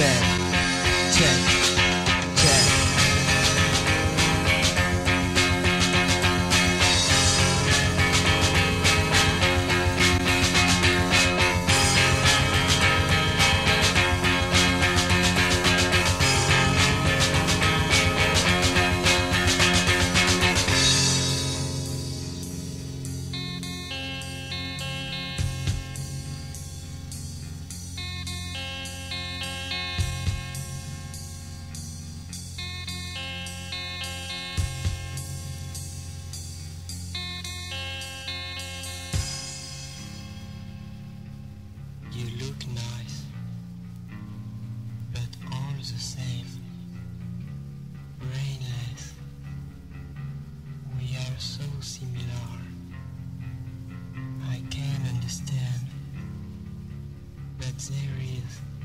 check, check. look nice, but all the same, brainless. We are so similar. I can understand but there is.